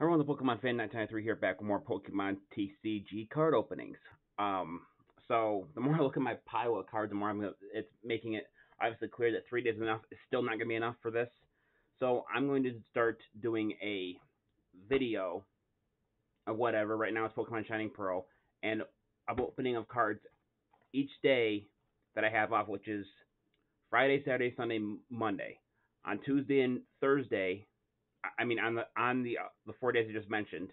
Everyone, the Pokemon fan 993 here, back with more Pokemon TCG card openings. Um, so the more I look at my pile of cards, the more I'm gonna, it's making it obviously clear that three days enough is still not gonna be enough for this. So I'm going to start doing a video of whatever. Right now it's Pokemon Shining Pearl, and I'm opening of cards each day that I have off, which is Friday, Saturday, Sunday, Monday. On Tuesday and Thursday, I mean on the on the uh, the four days I just mentioned,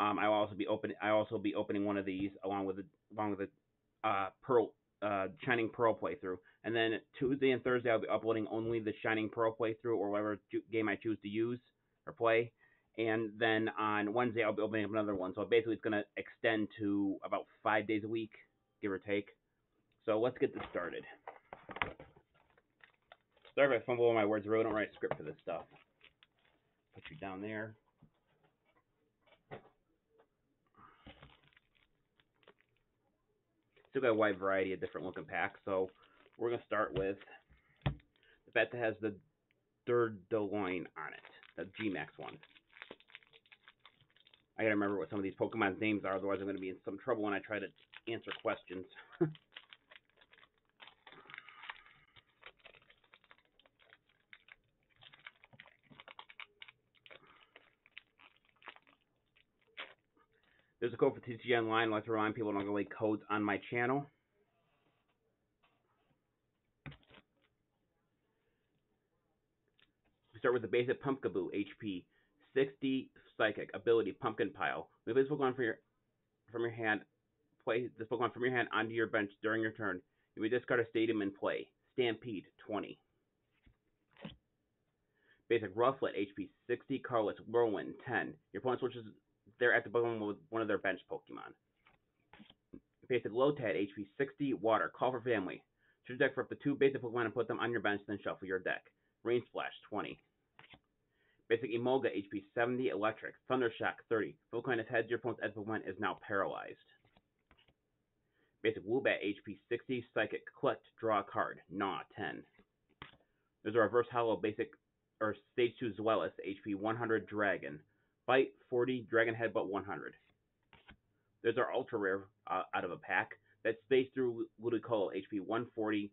um, I will also be opening I also be opening one of these along with the along with the uh, Pearl uh, Shining Pearl playthrough, and then Tuesday and Thursday I'll be uploading only the Shining Pearl playthrough or whatever game I choose to use or play, and then on Wednesday I'll be opening up another one. So basically it's going to extend to about five days a week, give or take. So let's get this started. Sorry if I fumble my words. I really don't write a script for this stuff. Put you down there. Still got a wide variety of different looking packs. So we're going to start with the bet that has the third Duraludon on it, the G-Max one. I gotta remember what some of these Pokemon's names are, otherwise I'm gonna be in some trouble when I try to answer questions. There's a code for TCG Online. I'd like to remind people going to codes on my channel. We start with the basic Pumpkaboo HP 60 Psychic Ability Pumpkin Pile. Move this Pokemon from your from your hand. Play this Pokemon from your hand onto your bench during your turn. You may discard a Stadium and play. Stampede 20. Basic Rufflet HP 60 Colorless Whirlwind 10. Your opponent switches they're at the bottom with one of their bench Pokemon. Basic Lotad, HP 60, Water, Call for Family. Choose deck for up to two basic Pokemon and put them on your bench, then shuffle your deck. Rain Splash, 20. Basic Emolga, HP 70, Electric, Thunder Shock, 30. Pokemon is heads, your opponent's edge Pokemon is now paralyzed. Basic Woobat, HP 60, Psychic, Collect, Draw a card, Gnaw, 10. There's a Reverse Holo Basic, or Stage 2 Zweilous, HP 100, Dragon. Bite 40, Dragon Headbutt 100. There's our ultra rare uh, out of a pack. That's Space through Ludicolo, HP 140,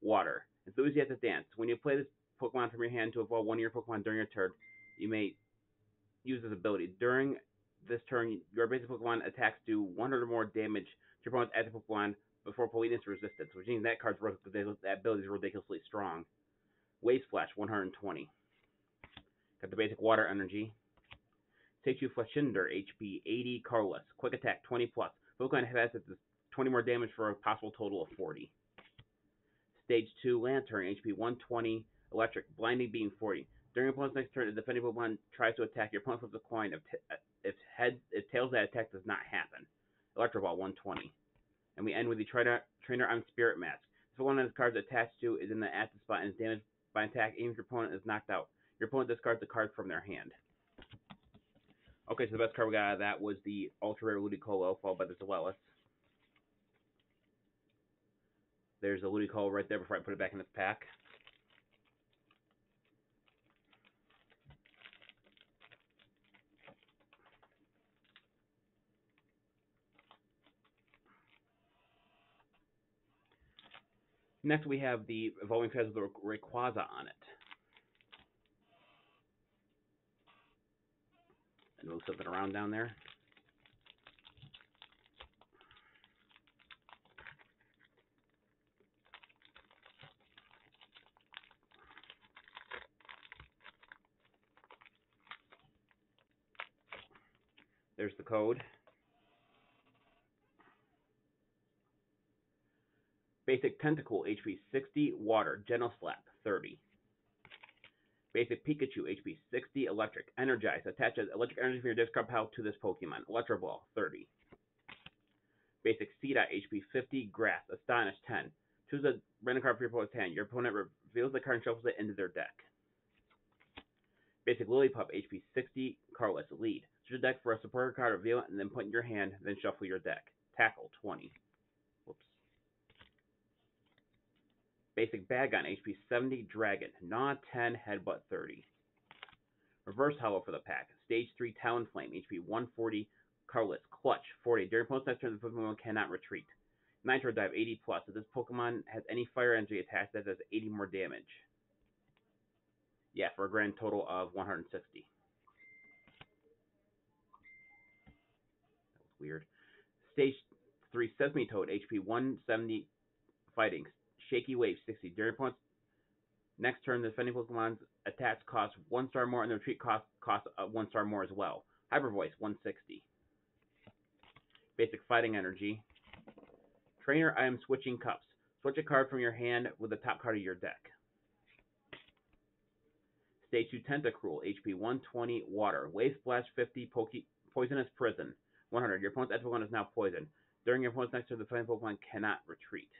Water. Enthusiastic Dance. When you play this Pokemon from your hand to evolve one of your Pokemon during your turn, you may use this ability. During this turn, your basic Pokemon attacks do 100 or more damage to your opponent's active Pokemon before Politis resistance, which means that card's that ability is ridiculously strong. Wave Splash 120. Got the basic Water Energy. Takes you Fletchinder, HP 80, Colorless. Quick attack 20 plus. Pokemon has 20 more damage for a possible total of 40. Stage 2 Lanturn, HP 120, Electric, Blinding Beam 40. During your opponent's next turn, the defending Pokemon tries to attack your opponent flips a coin. If, if head if tails that attack does not happen. Electro Ball 120. And we end with the Trainer, trainer on Spirit Mask. If one of the cards attached to is in the active spot and is damaged by attack, even if your opponent is knocked out. Your opponent discards the card from their hand. Okay, so the best card we got out of that was the Ultra Rare Ludicolo, followed by the Zweilous. There's a Ludicolo right there before I put it back in this pack. Next, we have the Evolving Phase with the Rayquaza on it. Move something around down there. There's the code. Basic Tentacool, HP 60, Water, Gentle Slap, 30. Basic Pikachu, HP 60, Electric, Energize, attaches electric energy from your discard pile to this Pokemon. Electro Ball, 30. Basic Seedot, HP 50, Grass, Astonish, 10. Choose a random card from your opponent's hand. Your opponent reveals the card and shuffles it into their deck. Basic Lillipup, HP 60, Colorless, Lead. Choose a deck for a supporter card, reveal it, and then put in your hand, then shuffle your deck. Tackle, 20. Basic Bagon, HP 70, Dragon. Gnaw 10, Headbutt 30. Reverse Holo for the pack. Stage 3 Talonflame, HP 140, colorless. Clutch, 40. During opponent's next turn, the Pokemon cannot retreat. Nitro Dive, 80 plus. If this Pokemon has any fire energy attached, that does 80 more damage. Yeah, for a grand total of 160. That was weird. Stage 3 Seismitoad, HP 170, fighting. Shaky Wave, 60. During opponent's next turn, the defending Pokemon's attacks cost 1 star more, and the retreat cost costs uh, 1 star more as well. Hyper Voice, 160. Basic Fighting Energy. Trainer I am Switching Cups. Switch a card from your hand with the top card of your deck. Stage 2 Tentacruel, HP 120, Water. Wave Splash 50, Poke Poisonous Prison. 100. Your opponent's Pokemon is now poisoned. During your opponent's next turn, the defending Pokemon cannot retreat.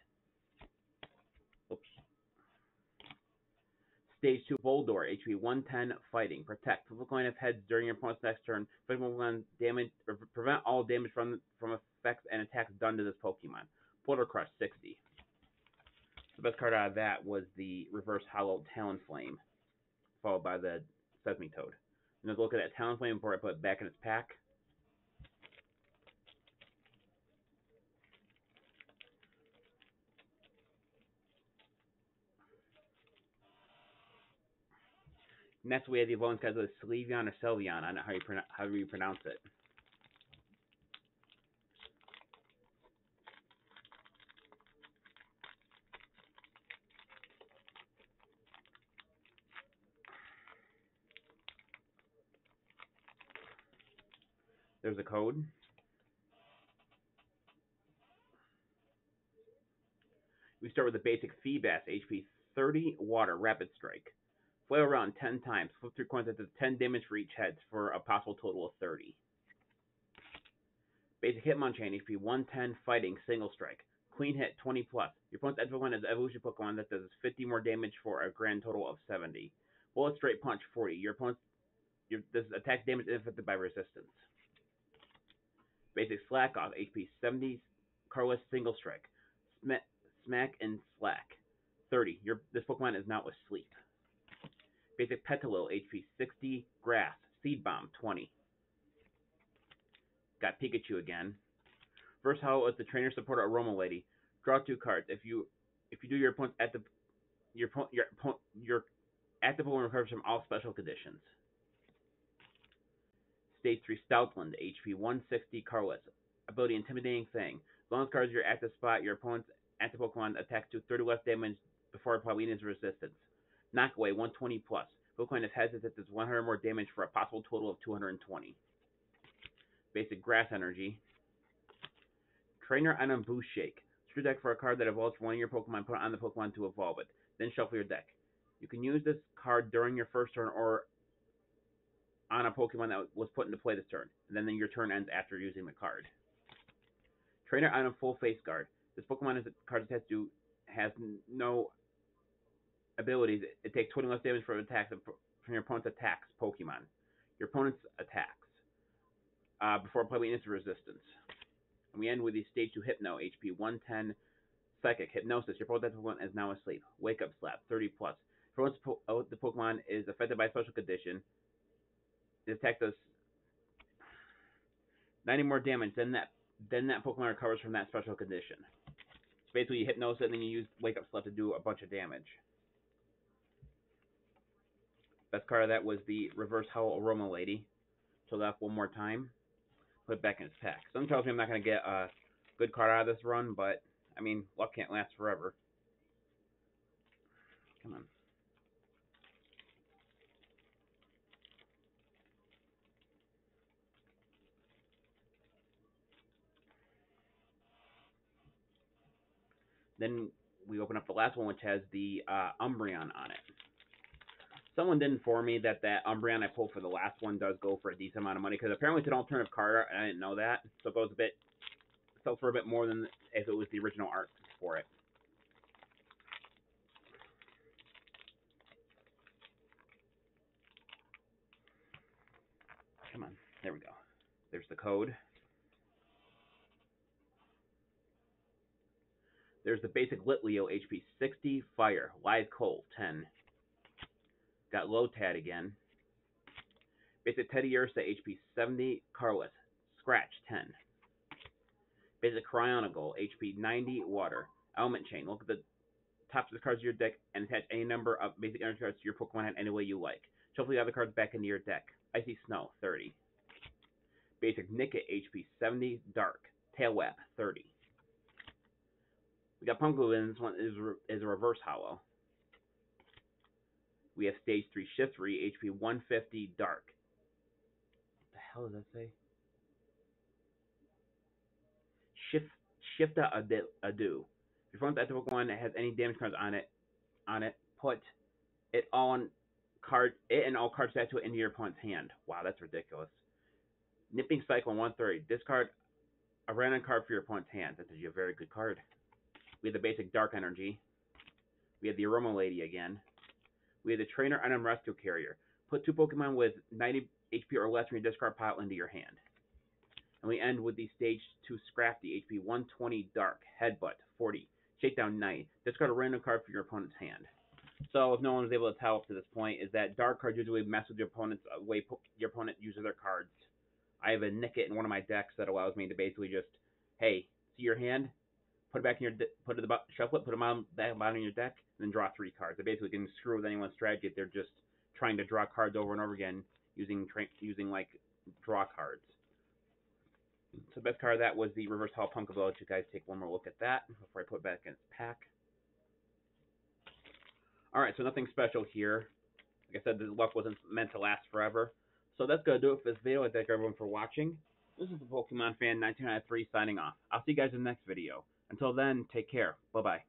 Stage 2 Boldore, HP 110, Fighting. Protect. Flip a coin of heads during your opponent's next turn. Pokemon damage, or prevent all damage from from effects and attacks done to this Pokemon. Boulder Crush, 60. The best card out of that was the Reverse Holo Talonflame, followed by the Seismitoad. And let's look at that Talonflame before I put it back in its pack. Next, we have the evolving skies of Slevion or Selvion. I don't know how you, you pronounce it. There's a code. We start with the basic Feebas, HP 30, Water, Rapid Strike. Flail around 10 times. Flip through coins that does 10 damage for each head for a possible total of 30. Basic Hitmonchan, HP 110, Fighting, Single Strike. Clean hit, 20 plus. Your opponent's Pokemon is Evolution Pokemon that does 50 more damage for a grand total of 70. Bullet Straight Punch, 40. Your opponent's your, this attack damage is affected by resistance. Basic Slakoth, HP 70, Colorless Single Strike. Sm smack and Slack, 30. Your This Pokemon is now asleep. Basic Petilil HP 60, Grass, Seed Bomb, 20. Got Pikachu again. First Hollow is the trainer supporter Aroma Lady. Draw two cards. If you if you do your opponent at the your point your your active Pokemon recovers from all special conditions. Stage 3 Stoutland, HP 160, Colorless. Ability Intimidating Thing. As cards your active spot, your opponent's active Pokemon attacks to 30 less damage before apply weakness resistance. Knockaway 120 plus. Pokemon is hesitant that does 100 more damage for a possible total of 220. Basic Grass Energy. Trainer Item Boost Shake. Screw deck for a card that evolves from one of your Pokemon, put it on the Pokemon to evolve it. Then shuffle your deck. You can use this card during your first turn or on a Pokemon that was put into play this turn. And then your turn ends after using the card. Trainer Item Full Face Guard. This Pokemon is a card attached to has no abilities. It takes 20 less damage from attacks from your opponent's attacks Pokemon. Your opponent's attacks. Uh, before play weakness resistance. And we end with the stage 2 Hypno, HP 110 Psychic Hypnosis. Your opponent's Pokemon is now asleep. Wake up slap, 30 plus. If once oh, the Pokemon is affected by a special condition, it attacks us 90 more damage, then that then that Pokemon recovers from that special condition. So basically, you hypnose it, and then you use Wake Up Slap to do a bunch of damage. Best card of that was the Reverse Holo Aroma Lady. So that one more time. Put it back in its pack. Some tells me I'm not going to get a good card out of this run, but, I mean, luck can't last forever. Come on. Then we open up the last one, which has the uh, Umbreon on it. Someone did inform me that that Umbreon I pulled for the last one does go for a decent amount of money, because apparently it's an alternative card I didn't know that. So it goes a bit, sells for a bit more than if it was the original art for it. Come on, there we go. There's the code. There's the basic Litleo HP 60, Fire, Live Coal 10. Got Lotad again. Basic Teddiursa, HP 70. Colorless, Scratch 10. Basic Cryogonal, HP 90. Water. Element Chain. Look at the tops of the cards of your deck and attach any number of basic energy cards to your Pokemon hand any way you like. Shuffle the other cards back into your deck. Icy Snow, 30. Basic Nickit, HP 70. Dark. Tail Wrap, 30. We got Pumpkin, this one is, is a reverse holo. We have Stage 3 Shiftry, HP 150, Dark. What the hell does that say? Shift Shifta. Adu. If your opponent's active Pokemon that has any damage cards on it, on it, put it on card it and all cards attached to it into your opponent's hand. Wow, that's ridiculous. Nipping Cyclone 130. Discard a random card for your opponent's hand. That's a very good card. We have the basic Dark Energy. We have the Aroma Lady again. We have the Trainer Item Rescue Carrier. Put two Pokemon with 90 HP or less from your discard pile into your hand. And we end with the Stage 2 Scrafty, HP 120 Dark, Headbutt, 40, Shakedown 9. Discard a random card from your opponent's hand. So if no one was able to tell up to this point, is that dark cards usually mess with your opponent's uh, way your opponent uses their cards. I have a Nickit in one of my decks that allows me to basically just, hey, see your hand, put it back in your put it about shuffle it, put them on back bottom of your deck, and then draw three cards. They basically can screw with anyone's strategy they're just trying to draw cards over and over again using using like draw cards. So best card of that was the Reverse Hall Punk Let you guys take one more look at that before I put it back in its pack. Alright, so nothing special here. Like I said, the luck wasn't meant to last forever. So that's going to do it for this video. I thank everyone for watching. This is the Pokemon Fan 1993 signing off. I'll see you guys in the next video. Until then, take care. Bye-bye.